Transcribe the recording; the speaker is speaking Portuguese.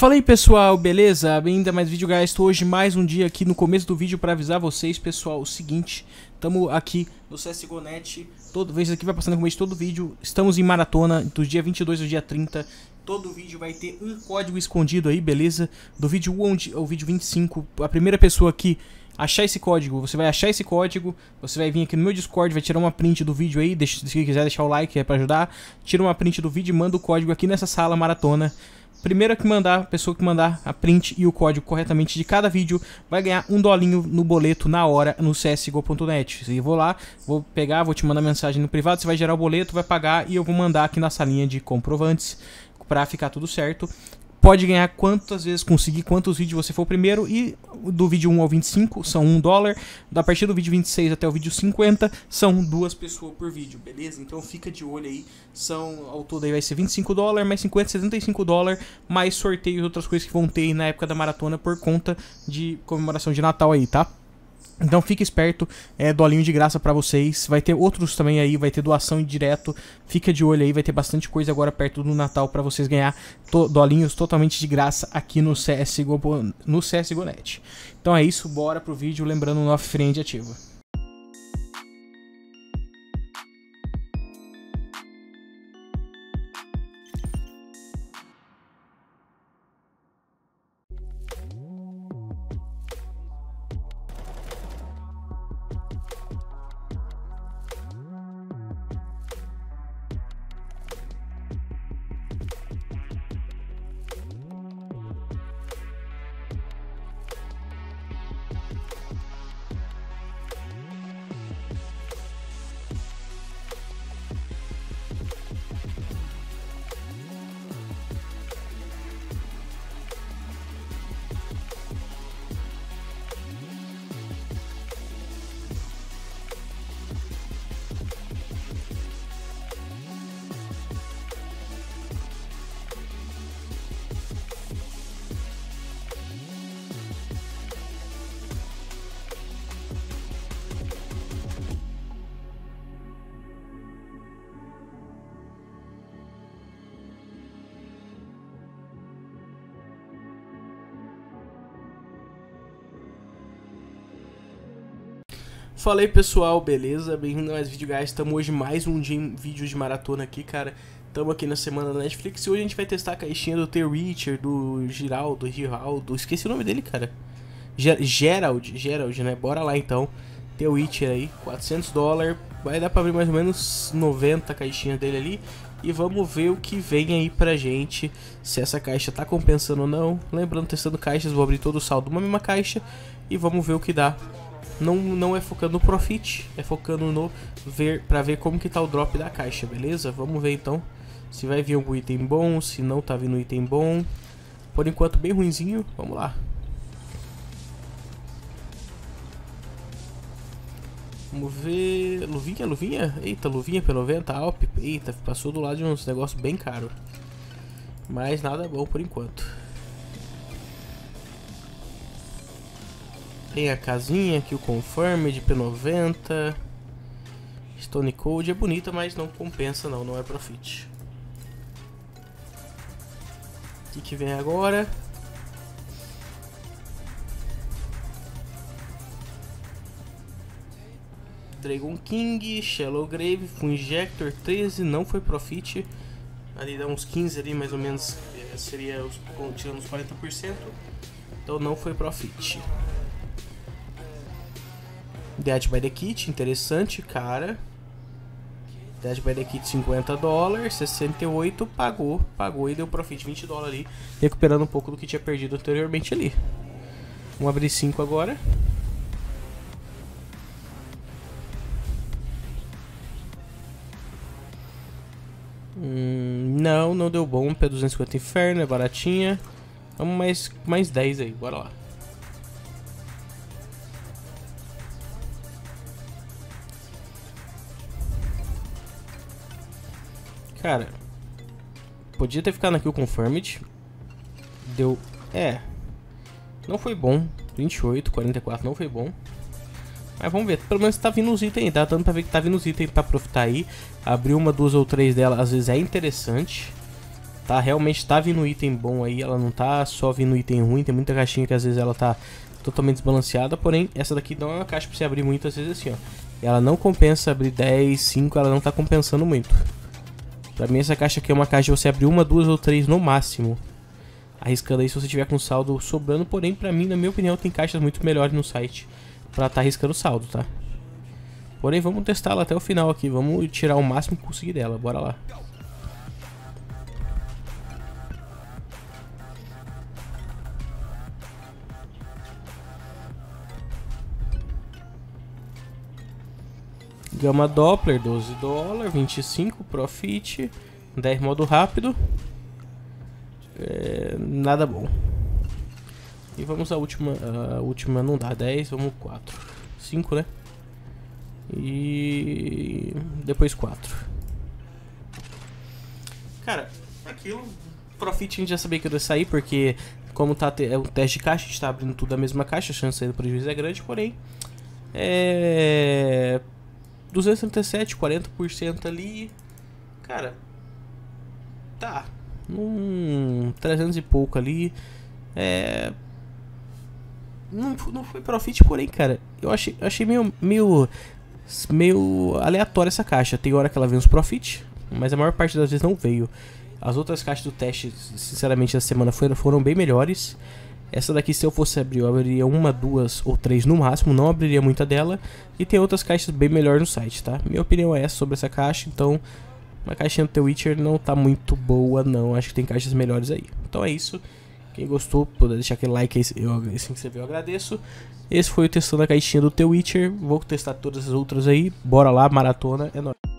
Fala aí pessoal, beleza? Ainda mais vídeo. Estou hoje mais um dia aqui no começo do vídeo para avisar vocês, pessoal, o seguinte. Estamos aqui no CSGO.net, todo vez aqui vai passando no começo de todo vídeo. Estamos em maratona do dia 22 ao dia 30. Todo vídeo vai ter um código escondido aí, beleza? Do vídeo 1 ao vídeo 25, a primeira pessoa que achar esse código, você vai achar esse código, você vai vir aqui no meu Discord, vai tirar uma print do vídeo aí, deixa, se quiser deixar o like é para ajudar, tira uma print do vídeo e manda o código aqui nessa sala maratona. Primeira que mandar, a pessoa que mandar a print e o código corretamente de cada vídeo vai ganhar um dolinho no boleto na hora no csgo.net. Eu vou lá, vou pegar, vou te mandar mensagem no privado, você vai gerar o boleto, vai pagar e eu vou mandar aqui na salinha de comprovantes para ficar tudo certo pode ganhar quantas vezes conseguir, quantos vídeos você for primeiro. E do vídeo 1 ao 25 são 1 dólar. Da partir do vídeo 26 até o vídeo 50 são duas pessoas por vídeo, beleza? Então fica de olho aí. São, ao todo aí vai ser 25 dólares, mais 50, 75 dólares, mais sorteios e outras coisas que vão ter na época da maratona por conta de comemoração de Natal aí, tá? Então fique esperto, é dolinho de graça para vocês. Vai ter outros também aí, vai ter doação direto. Fica de olho aí, vai ter bastante coisa agora perto do Natal para vocês ganhar to dolinhos totalmente de graça aqui no CSGO, no CSGO Net. Então é isso, bora pro vídeo, lembrando o nosso friend ativo. Fala aí pessoal, beleza? Bem-vindo a mais vídeo, guys. Estamos hoje mais um dia em vídeo de maratona aqui, cara. Estamos aqui na semana da Netflix e hoje a gente vai testar a caixinha do The Witcher, do Giraldo, Giraldo, esqueci o nome dele, cara. Gerald, Gerald, né? Bora lá então. The Witcher aí, 400 dólares. Vai dar pra abrir mais ou menos 90 caixinhas dele ali. E vamos ver o que vem aí pra gente, se essa caixa tá compensando ou não. Lembrando, testando caixas, vou abrir todo o saldo uma mesma caixa e vamos ver o que dá não, não é focando no profit, é focando no ver para ver como que tá o drop da caixa, beleza? Vamos ver então se vai vir algum item bom, se não tá vindo item bom. Por enquanto bem ruinzinho, vamos lá. Vamos ver. Luvinha, luvinha? Eita, luvinha P90, Alp. Eita, passou do lado de uns negócios bem caro. Mas nada bom por enquanto. Tem a casinha aqui, o Confirmed P90. Stone Cold é bonita, mas não compensa não, não é profit. O que, que vem agora? Dragon King, Shallow Grave, Full Injector 13, não foi profit. Ali dá uns 15 ali, mais ou menos, eh, seria os, tirando os 40%. Então não foi profit. Dead by the Kit, interessante, cara. Dead by the Kit 50 dólares, 68, pagou, pagou e deu profit 20 dólares ali, recuperando um pouco do que tinha perdido anteriormente ali. Vamos abrir 5 agora. Hum, não, não deu bom, P250 Inferno, é baratinha. Vamos mais, mais 10 aí, bora lá. Cara, podia ter ficado aqui o Confirmed. Deu... É. Não foi bom. 28, 44 não foi bom. Mas vamos ver. Pelo menos tá vindo os itens aí. Dá tanto pra ver que tá vindo os itens pra profitar aí. Abrir uma, duas ou três delas às vezes é interessante. tá? Realmente tá vindo item bom aí, ela não tá só vindo item ruim, tem muita caixinha que às vezes ela tá totalmente desbalanceada, porém essa daqui não é uma caixa pra você abrir muitas vezes assim, ó. Ela não compensa abrir 10, 5, ela não tá compensando muito. Pra mim essa caixa aqui é uma caixa de você abrir uma, duas ou três no máximo. Arriscando aí se você tiver com saldo sobrando, porém pra mim, na minha opinião, tem caixas muito melhores no site pra tá arriscando saldo, tá? Porém, vamos testá-la até o final aqui, vamos tirar o máximo que conseguir dela, bora lá. Gama Doppler, 12 dólares, 25 Profit, 10 modo rápido. É, nada bom. E vamos à última, a última não dá 10, vamos 4. 5, né? E depois 4. Cara, aquilo Profit a gente já sabia que ia sair porque como tá é um teste de caixa, a gente tá abrindo tudo da mesma caixa, a chance de sair do prejuízo é grande, porém é 237, 40% ali. Cara, tá. Num 300 e pouco ali. É. Não, não foi profit, porém, cara, eu achei, achei meio, meio, meio aleatória essa caixa. Tem hora que ela vem os profit, mas a maior parte das vezes não veio. As outras caixas do teste, sinceramente, essa semana foram, foram bem melhores. Essa daqui, se eu fosse abrir, eu abriria uma, duas ou três no máximo, não abriria muita dela. E tem outras caixas bem melhores no site, tá? Minha opinião é essa sobre essa caixa, então... Uma caixinha do The Witcher não tá muito boa, não. Acho que tem caixas melhores aí. Então é isso. Quem gostou, puder deixar aquele like aí, eu, assim que você viu, eu agradeço. Esse foi o testando a caixinha do The Witcher. Vou testar todas as outras aí. Bora lá, maratona, é nóis.